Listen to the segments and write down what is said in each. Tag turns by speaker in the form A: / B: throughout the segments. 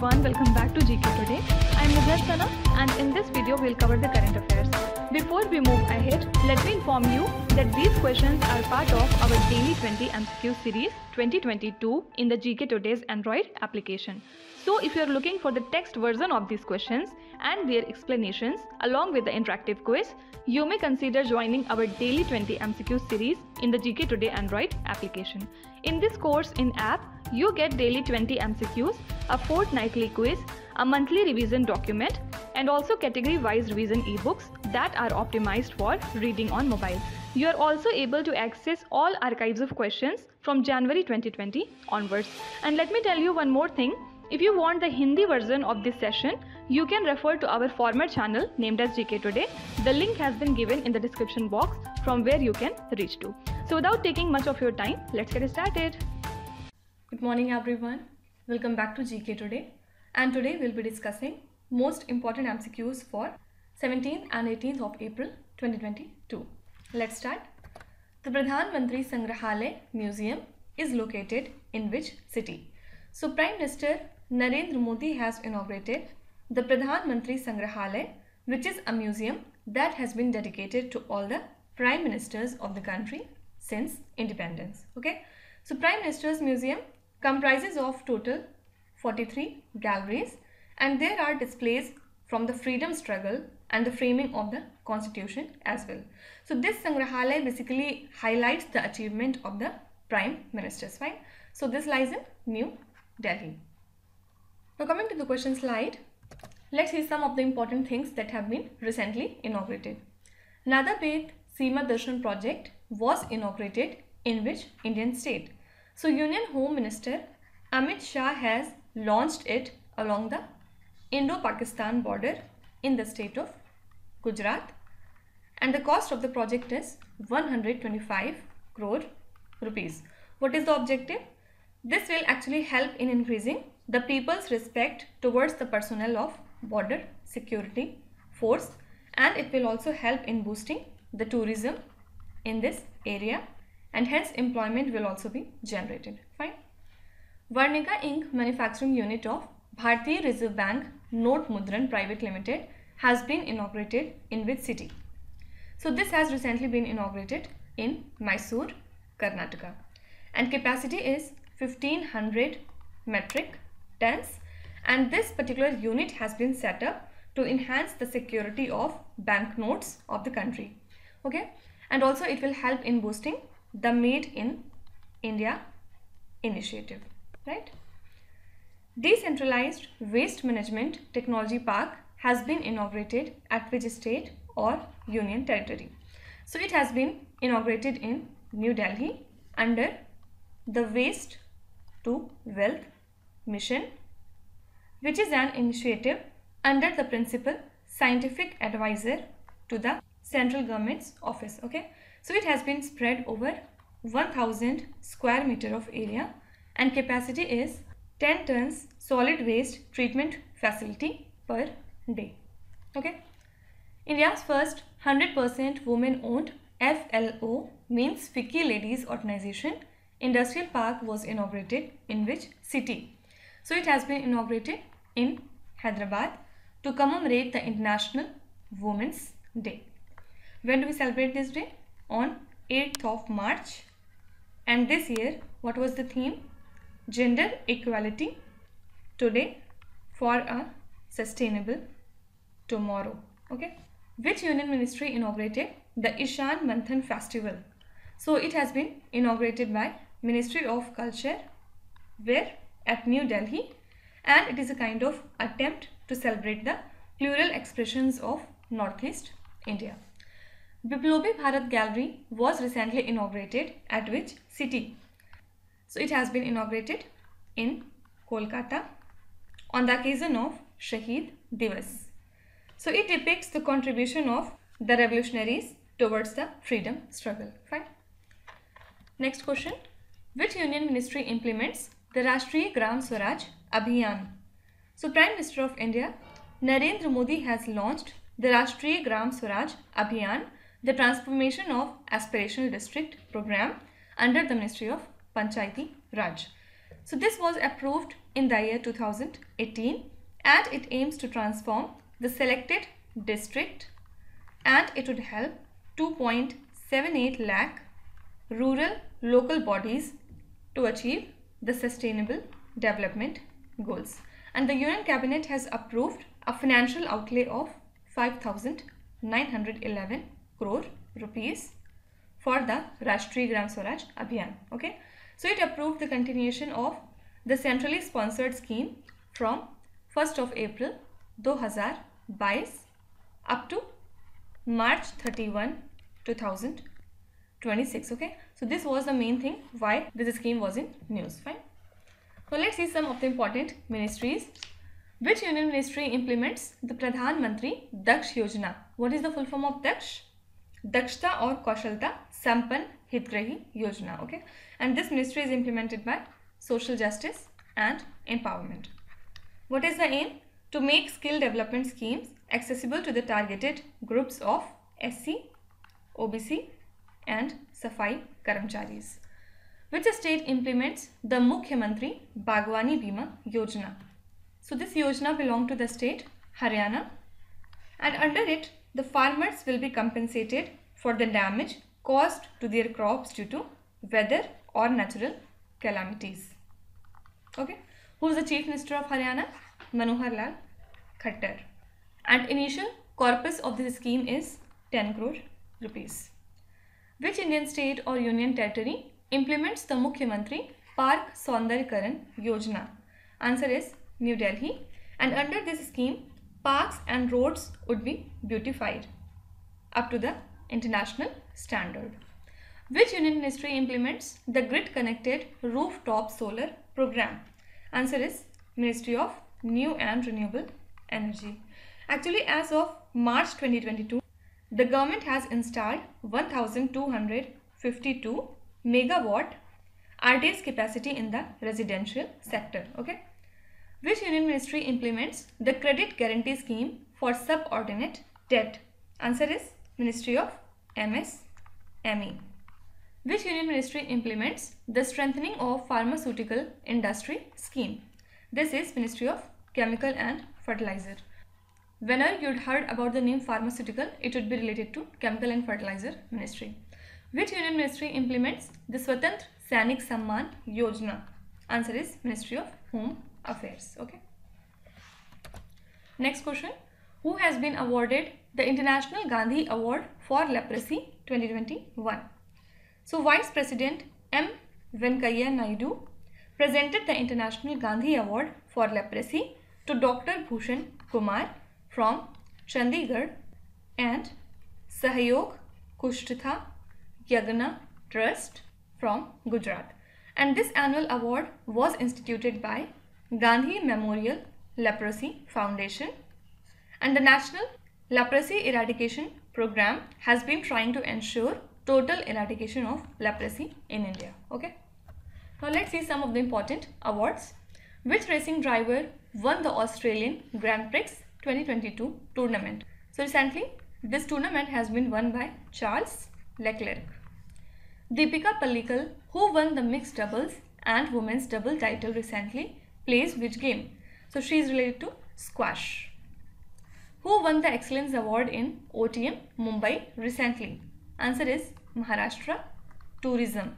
A: everyone, welcome back to GK Today. I'm Nizar Sana and in this video we'll cover the current affairs. Before we move ahead, let me inform you that these questions are part of our Daily 20 MCQ series 2022 in the GK Today's Android application. So if you're looking for the text version of these questions and their explanations along with the interactive quiz, you may consider joining our Daily 20 MCQ series in the GK Today Android application. In this course in app, you get daily 20 MCQs, a fortnightly quiz, a monthly revision document, and also category wise revision ebooks that are optimized for reading on mobile. You are also able to access all archives of questions from January 2020 onwards. And let me tell you one more thing if you want the Hindi version of this session, you can refer to our former channel named as GK Today. The link has been given in the description box from where you can reach to. So without taking much of your time, let's get started.
B: Good morning everyone. Welcome back to GK Today. And today we'll be discussing most important MCQs for 17th and 18th of April 2022. Let's start. The Pradhan Mantri Sangrahalaya Museum is located in which city? So Prime Minister Narendra Modi has inaugurated the Pradhan Mantri Sangrahalaya which is a museum that has been dedicated to all the prime ministers of the country since independence. Okay. So Prime Minister's Museum comprises of total 43 galleries and there are displays from the freedom struggle and the framing of the constitution as well. So this Sangrahalaya basically highlights the achievement of the prime ministers, fine. So this lies in New Delhi. Now coming to the question slide, let's see some of the important things that have been recently inaugurated. Nadabet Seema Darshan project was inaugurated in which Indian state? So Union Home Minister Amit Shah has launched it along the Indo-Pakistan border in the state of Gujarat and the cost of the project is 125 crore rupees. What is the objective? This will actually help in increasing the people's respect towards the personnel of border security force and it will also help in boosting the tourism in this area and hence employment will also be generated. Fine. Varnika Ink manufacturing unit of Bharatiya Reserve Bank Note Mudran Private Limited has been inaugurated in which city? So this has recently been inaugurated in Mysore, Karnataka and capacity is 1500 metric tons and this particular unit has been set up to enhance the security of banknotes of the country. Okay and also it will help in boosting the Made in India initiative, right? Decentralized Waste Management Technology Park has been inaugurated at which state or union territory. So it has been inaugurated in New Delhi under the Waste to Wealth Mission which is an initiative under the principal scientific advisor to the central government's office okay so it has been spread over 1000 square meter of area and capacity is 10 tons solid waste treatment facility per day. Okay. India's first 100% women owned FLO means FICCI Ladies Organization Industrial Park was inaugurated in which city? So it has been inaugurated in Hyderabad to commemorate the International Women's Day. When do we celebrate this day? On 8th of March and this year, what was the theme? Gender equality today for a sustainable tomorrow. Okay. Which union ministry inaugurated the Ishan Manthan festival? So it has been inaugurated by Ministry of Culture where at New Delhi and it is a kind of attempt to celebrate the plural expressions of Northeast India. Biplobi Bharat Gallery was recently inaugurated at which city? So it has been inaugurated in Kolkata on the occasion of Shahid Divas. So it depicts the contribution of the revolutionaries towards the freedom struggle. Fine. Next question. Which union ministry implements the Rashtriya Gram Swaraj Abhiyan? So Prime Minister of India Narendra Modi has launched the Rashtriya Gram Swaraj Abhiyan the transformation of aspirational district program under the Ministry of Panchayati Raj. So this was approved in the year 2018 and it aims to transform the selected district and it would help 2.78 lakh rural local bodies to achieve the sustainable development goals. And the Union Cabinet has approved a financial outlay of 5,911 crore rupees for the Rashtriya Gram Swaraj Abhiyan. Okay, so it approved the continuation of the centrally sponsored scheme from 1st of April 2022 up to March 31, 2026. Okay, so this was the main thing why this scheme was in news. Fine. So let's see some of the important ministries. Which union ministry implements the Pradhan Mantri Daksh Yojana? What is the full form of Daksh? Dakshta or Kaushalta Sampan Hitgrahi Yojana. Okay, and this ministry is implemented by Social Justice and Empowerment. What is the aim? To make skill development schemes accessible to the targeted groups of SC, OBC, and Safai Karamcharis. Which the state implements the Mukhyamantri Bagwani Bima Yojana? So this Yojana belongs to the state Haryana and under it the farmers will be compensated for the damage caused to their crops due to weather or natural calamities. Okay. Who is the Chief Minister of Haryana? Manohar Lal Khattar. And initial corpus of this scheme is 10 crore rupees. Which Indian state or union territory implements the Mukhyamantri Park Saundaryakaran Yojana? Answer is New Delhi. And under this scheme, parks and roads would be beautified up to the international standard. Which union ministry implements the grid connected rooftop solar program? Answer is Ministry of New and Renewable Energy. Actually, as of March 2022, the government has installed 1252 megawatt RTS capacity in the residential sector. Okay. Which union ministry implements the credit guarantee scheme for subordinate debt? Answer is Ministry of MSME. Which union ministry implements the strengthening of pharmaceutical industry scheme? This is Ministry of Chemical and Fertilizer. Whenever you'd heard about the name pharmaceutical, it would be related to Chemical and Fertilizer Ministry. Which union ministry implements the Swatantra Sainik Samman Yojana? Answer is Ministry of Home Affairs. Okay. Next question. Who has been awarded the International Gandhi Award for Leprosy 2021? So Vice President M. Venkaiah Naidu presented the International Gandhi Award for Leprosy to Dr. Bhushan Kumar from Chandigarh and Sahyog Kushtha Yagna Trust from Gujarat. And this annual award was instituted by Gandhi Memorial Leprosy Foundation and the National Leprosy Eradication Program has been trying to ensure total eradication of leprosy in India. Okay. Now let's see some of the important awards. Which racing driver won the Australian Grand Prix 2022 tournament? So recently this tournament has been won by Charles Leclerc. Deepika Pallikal who won the mixed doubles and women's double title recently plays which game? So she is related to squash. Who won the Excellence Award in OTM Mumbai recently? Answer is Maharashtra Tourism.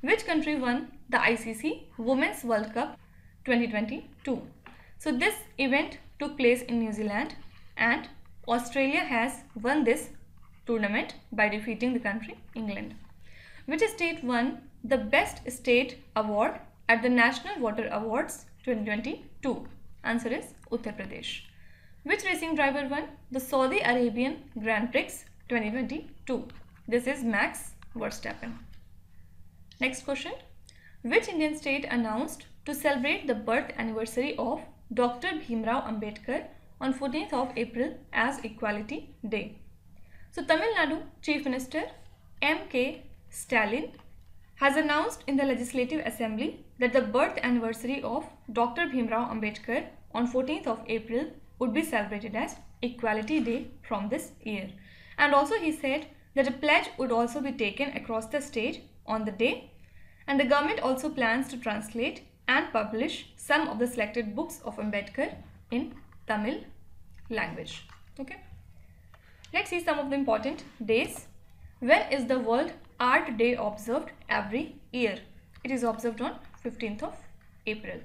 B: Which country won the ICC Women's World Cup 2022? So this event took place in New Zealand and Australia has won this tournament by defeating the country England. Which state won the Best State Award at the National Water Awards 2022? Answer is Uttar Pradesh. Which racing driver won the Saudi Arabian Grand Prix 2022? This is Max Verstappen. Next question. Which Indian state announced to celebrate the birth anniversary of Dr. Bhimrao Ambedkar on 14th of April as Equality Day? So Tamil Nadu Chief Minister M.K. Stalin has announced in the Legislative Assembly that the birth anniversary of Dr. Bhimrao Ambedkar on 14th of April would be celebrated as Equality Day from this year. And also he said that a pledge would also be taken across the state on the day and the government also plans to translate and publish some of the selected books of Ambedkar in Tamil language. Okay. Let's see some of the important days. When is the World Art Day observed every year? It is observed on 15th of April.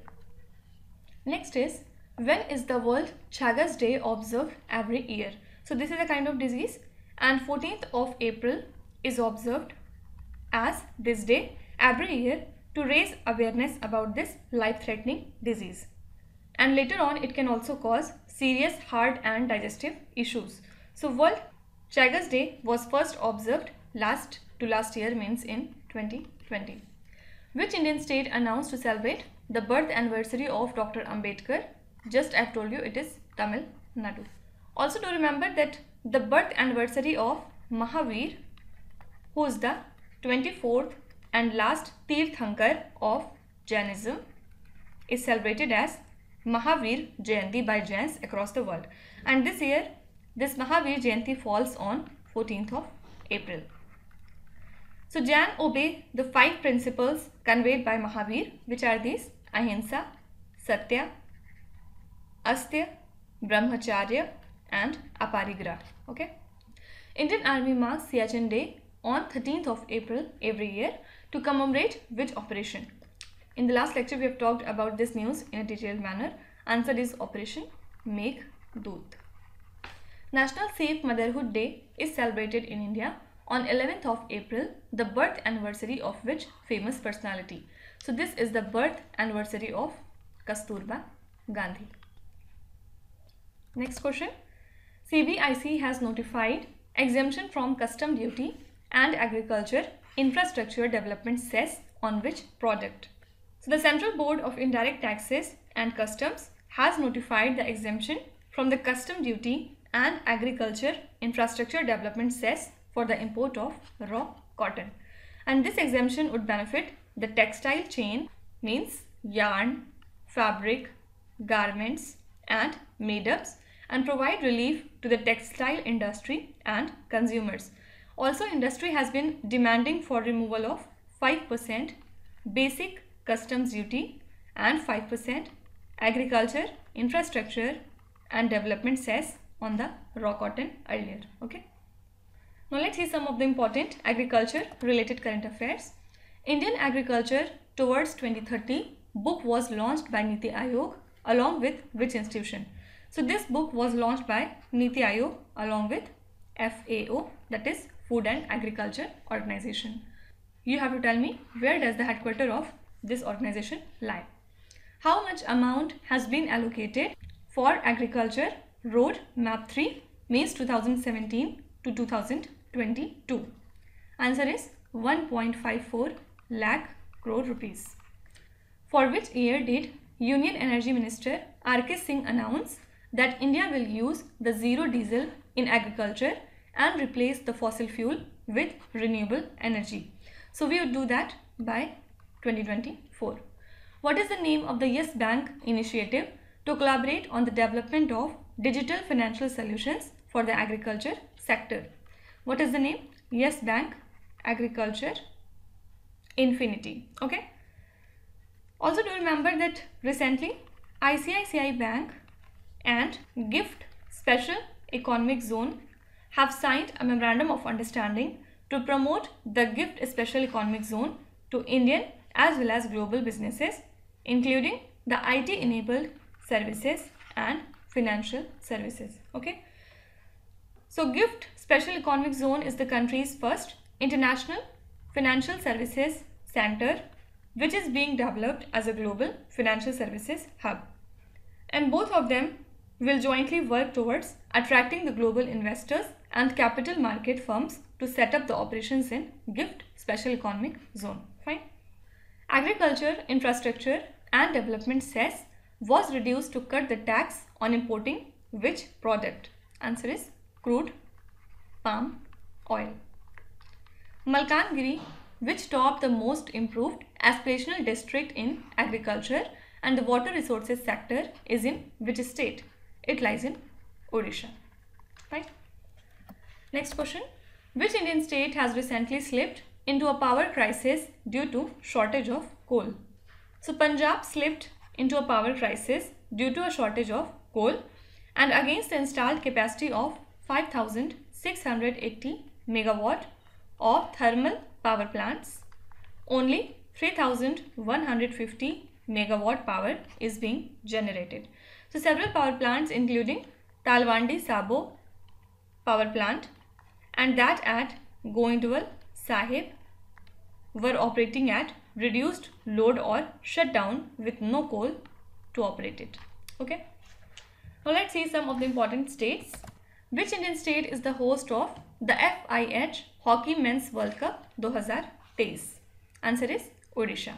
B: Next is when is the World Chagas Day observed every year? So this is a kind of disease and 14th of April is observed as this day every year to raise awareness about this life-threatening disease. And later on it can also cause serious heart and digestive issues. So World Chagas Day was first observed last to last year means in 2020. Which Indian state announced to celebrate the birth anniversary of Dr. Ambedkar? Just I've told you it is Tamil Nadu. Also to remember that the birth anniversary of Mahavir who is the 24th and last Tirthankar of Jainism is celebrated as Mahavir Jayanti by Jains across the world. And this year, this Mahavir Jayanti falls on 14th of April. So Jain obey the five principles conveyed by Mahavir, which are these Ahimsa, Satya, Asteya, Brahmacharya and Aparigraha. Okay. Indian Army marks Siachen Day on 13th of April every year to commemorate which operation? In the last lecture, we have talked about this news in a detailed manner. Answer is Operation Make Doot. National Safe Motherhood Day is celebrated in India on 11th of April, the birth anniversary of which famous personality. So this is the birth anniversary of Kasturba Gandhi. Next question. CBIC has notified exemption from custom duty and agriculture infrastructure development cess on which product. So the Central Board of Indirect Taxes and Customs has notified the exemption from the custom duty and agriculture infrastructure development cess for the import of raw cotton. And this exemption would benefit the textile chain means yarn, fabric, garments and made-ups and provide relief to the textile industry and consumers also, industry has been demanding for removal of 5% basic customs duty and 5% agriculture, infrastructure and development cess on the raw cotton earlier. Okay. Now let's see some of the important agriculture related current affairs. Indian Agriculture Towards 2030 book was launched by Niti Aayog along with which institution? So this book was launched by Niti Aayog along with FAO that is Food and Agriculture Organization. You have to tell me where does the headquarter of this organization lie. How much amount has been allocated for agriculture road map 3 means 2017 to 2022. Answer is 1.54 lakh crore rupees. For which year did Union Energy Minister R.K. Singh announce that India will use the zero diesel in agriculture and replace the fossil fuel with renewable energy. So we would do that by 2024. What is the name of the Yes Bank initiative to collaborate on the development of digital financial solutions for the agriculture sector? What is the name? Yes Bank Agriculture Infinity. Okay. Also do remember that recently ICICI Bank and GIFT Special Economic Zone have signed a memorandum of understanding to promote the GIFT Special Economic Zone to Indian as well as global businesses, including the IT-enabled services and financial services. Okay. So GIFT Special Economic Zone is the country's first international financial services center which is being developed as a global financial services hub. And both of them will jointly work towards attracting the global investors and capital market firms to set up the operations in GIFT Special Economic Zone. Fine. Agriculture, infrastructure and development cess was reduced to cut the tax on importing which product? Answer is crude palm oil. Malkangiri, which topped the most improved aspirational district in agriculture and the water resources sector is in which state? It lies in Odisha. Right? Next question. Which Indian state has recently slipped into a power crisis due to shortage of coal? So Punjab slipped into a power crisis due to a shortage of coal and against the installed capacity of 5680 megawatt of thermal power plants, only 3150 megawatt power is being generated. So several power plants including Talwandi Sabo power plant and that at Goindwal Sahib were operating at reduced load or shut down with no coal to operate it. Okay. Now let's see some of the important states. Which Indian state is the host of the FIH Hockey Men's World Cup 2023? Answer is Odisha.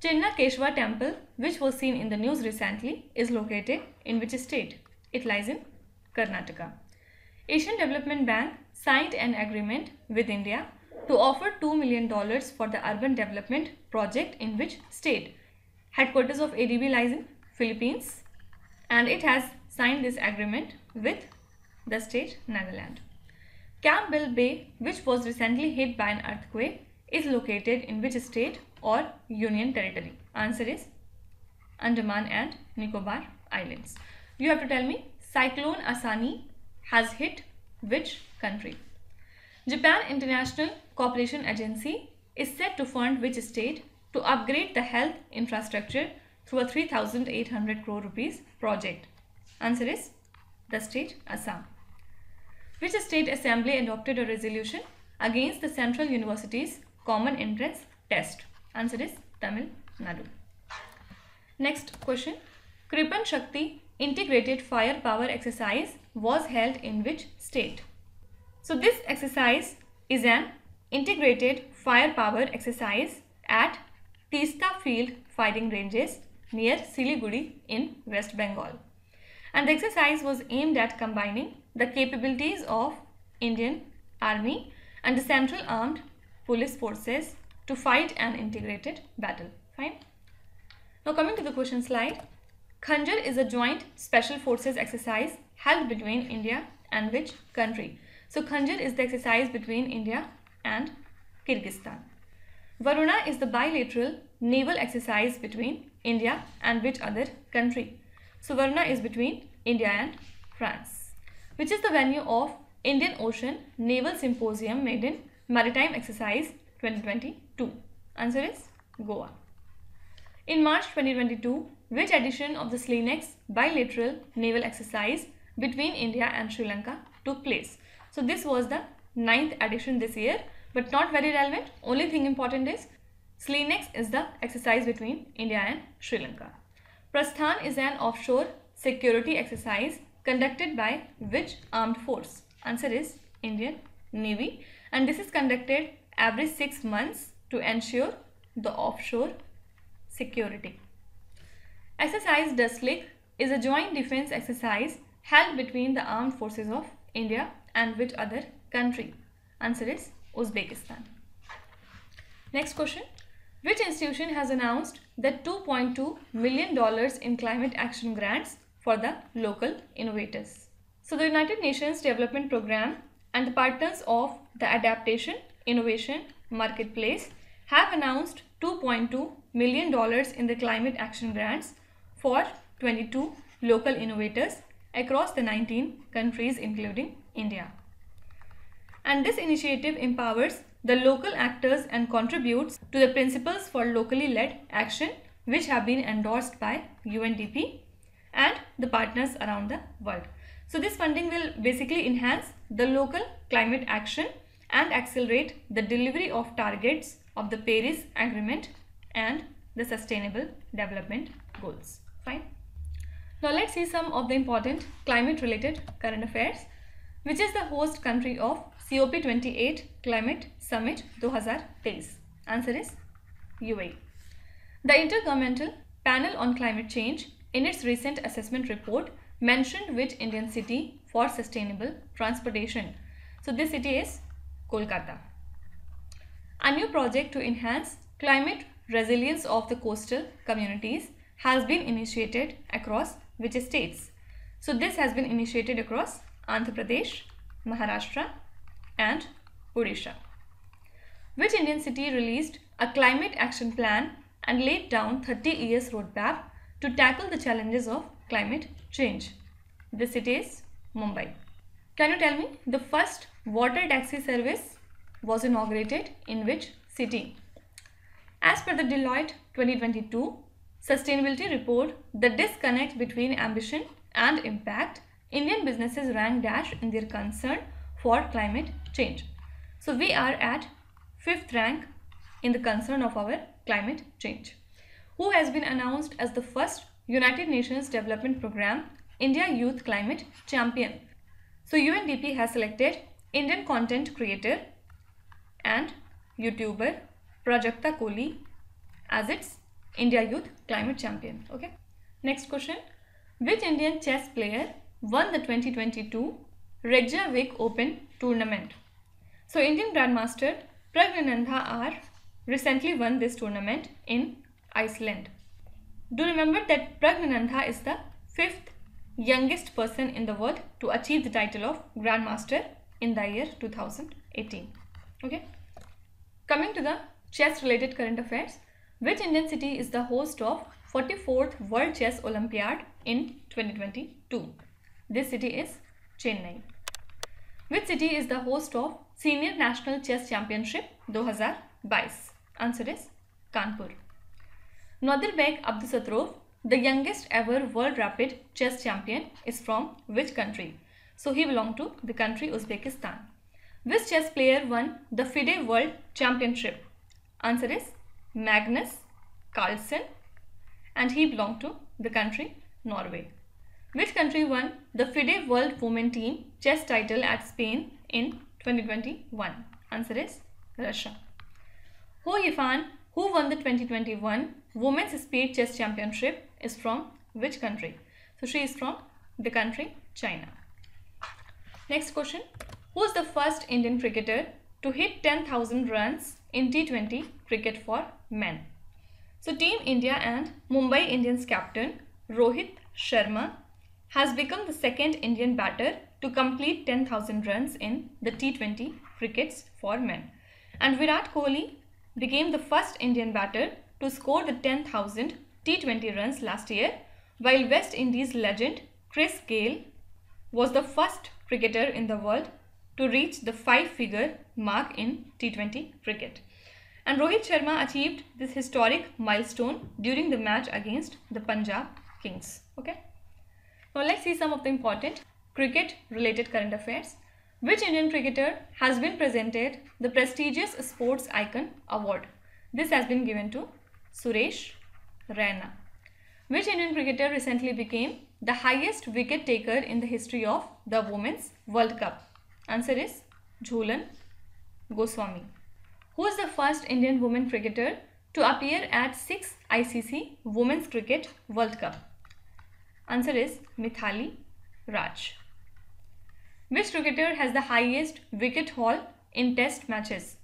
B: Chennakeshava temple, which was seen in the news recently, is located in which state? It lies in Karnataka. Asian Development Bank signed an agreement with India to offer $2 million for the urban development project in which state? Headquarters of ADB lies in Philippines and it has signed this agreement with the state Nagaland. Campbell Bay, which was recently hit by an earthquake, is located in which state or union territory? Answer is Andaman and Nicobar Islands. You have to tell me Cyclone Asani has hit which country? Japan International Cooperation Agency is set to fund which state to upgrade the health infrastructure through a 3800 crore rupees project? Answer is the state Assam. Which state assembly adopted a resolution against the Central University's common entrance test? Answer is Tamil Nadu. Next question. Kripan Shakti integrated firepower exercise was held in which state? So this exercise is an integrated firepower exercise at Tista Field Fighting Ranges near Siliguri in West Bengal. And the exercise was aimed at combining the capabilities of Indian Army and the Central Armed Police Forces to fight an integrated battle. Fine. Now coming to the question slide. Khanjar is a joint special forces exercise held between India and which country? So Khanjar is the exercise between India and Kyrgyzstan. Varuna is the bilateral naval exercise between India and which other country? So Varuna is between India and France. Which is the venue of Indian Ocean Naval Symposium Maiden Maritime Exercise 2022? Answer is Goa. In March 2022, which edition of the SLINEX bilateral naval exercise between India and Sri Lanka took place? So this was the ninth edition this year, but not very relevant. Only thing important is SLINEX is the exercise between India and Sri Lanka. Prasthan is an offshore security exercise conducted by which armed force? Answer is Indian Navy and this is conducted every six months to ensure the offshore security. Exercise Dustlik is a joint defense exercise held between the armed forces of India and which other country? Answer is Uzbekistan. Next question. Which institution has announced that $2.2 million in climate action grants for the local innovators? So the United Nations Development Programme and the partners of the Adaptation Innovation Marketplace have announced $2.2 million in the climate action grants for 22 local innovators across the 19 countries including India. And this initiative empowers the local actors and contributes to the principles for locally led action which have been endorsed by UNDP and the partners around the world. So this funding will basically enhance the local climate action and accelerate the delivery of targets of the Paris Agreement and the Sustainable Development Goals. Fine. Now let's see some of the important climate related current affairs which is the host country of COP28 Climate Summit 2023. Answer is UAE. The Intergovernmental Panel on Climate Change in its recent assessment report mentioned which Indian city for sustainable transportation. So this city is Kolkata. A new project to enhance climate resilience of the coastal communities has been initiated across which is states. So this has been initiated across Andhra Pradesh, Maharashtra and Odisha. Which Indian city released a climate action plan and laid down 30 years roadmap to tackle the challenges of climate change. The city is Mumbai. Can you tell me the first water taxi service was inaugurated in which city? As per the Deloitte 2022 sustainability report, the disconnect between ambition and impact, Indian businesses rank dash in their concern for climate change. So we are at fifth rank in the concern of our climate change. Who has been announced as the first United Nations Development Programme India Youth Climate Champion. So UNDP has selected Indian content creator and YouTuber Prajakta Koli as its India Youth Climate Champion. Okay. Next question. Which Indian chess player won the 2022 Reykjavik Open tournament? So Indian Grandmaster Praggnanandhaa R recently won this tournament in Iceland. Do remember that Praggnanandhaa is the fifth youngest person in the world to achieve the title of Grandmaster in the year 2018. Okay. Coming to the chess related current affairs, which Indian city is the host of 44th World Chess Olympiad in 2022? This city is Chennai. Which city is the host of Senior National Chess Championship 2022? Answer is Kanpur. Nodirbek Abdusattorov, the youngest ever world rapid chess champion, is from which country? So he belonged to the country Uzbekistan. Which chess player won the FIDE World Championship? Answer is Magnus Carlsen and he belonged to the country Norway. Which country won the FIDE World Women Team chess title at Spain in 2021? Answer is Russia. Hou Yifan, who won the 2021 Women's Speed Chess Championship, is from which country? So she is from the country China. Next question. Who is the first Indian cricketer to hit 10,000 runs in T20 cricket for men? So Team India and Mumbai Indians captain Rohit Sharma has become the second Indian batter to complete 10,000 runs in the T20 crickets for men. And Virat Kohli became the first Indian batter to score the 10,000 T20 runs last year, while West Indies legend Chris Gayle was the first cricketer in the world to reach the five-figure mark in T20 cricket. And Rohit Sharma achieved this historic milestone during the match against the Punjab Kings. Okay. Now let's see some of the important cricket related current affairs. Which Indian cricketer has been presented the prestigious Sports Icon Award? This has been given to Suresh Raina. Which Indian cricketer recently became the highest wicket taker in the history of the Women's World Cup? Answer is Jhulan Goswami. Who is the first Indian woman cricketer to appear at 6 ICC Women's Cricket World Cup? Answer is Mithali Raj. Which cricketer has the highest wicket haul in test matches?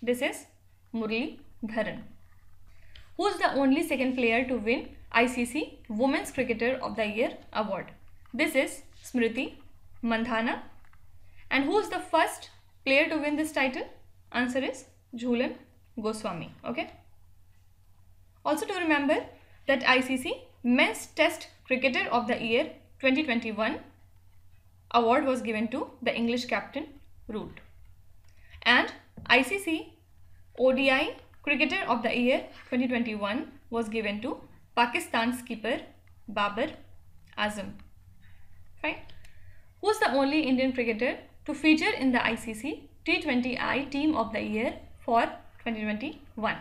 B: This is Murli Dharan. Who is the only second player to win ICC Women's Cricketer of the Year award? This is Smriti Mandhana. And who is the first player to win this title? Answer is Jhulan Goswami. Okay. Also to remember that ICC Men's Test Cricketer of the Year 2021 award was given to the English captain Root. And ICC ODI Cricketer of the Year 2021 was given to Pakistan's keeper Babar Azam. Fine. Who's the only Indian cricketer to feature in the ICC T20I Team of the Year for 2021?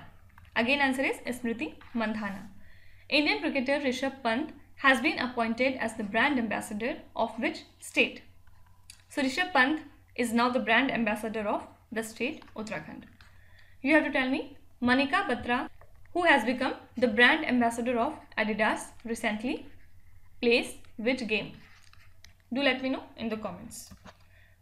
B: Again answer is Smriti Mandhana. Indian cricketer Rishabh Pant has been appointed as the brand ambassador of which state? So Rishabh Pant is now the brand ambassador of the state Uttarakhand. You have to tell me Manika Batra who has become the brand ambassador of Adidas recently plays which game? Do let me know in the comments.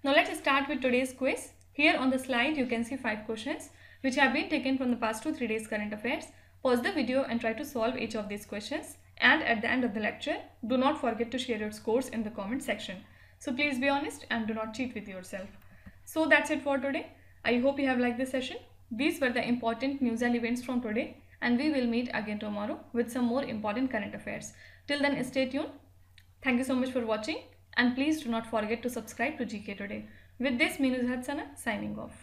B: Now let's start with today's quiz. Here on the slide you can see 5 questions which have been taken from the past 2-3 days current affairs. Pause the video and try to solve each of these questions and at the end of the lecture, do not forget to share your scores in the comment section. So please be honest and do not cheat with yourself. So that's it for today. I hope you have liked this session. These were the important news and events from today. and we will meet again tomorrow with some more important current affairs. Till then, stay tuned. Thank you so much for watching and please do not forget to subscribe to GK Today. With this, Minu Zahadsana signing off.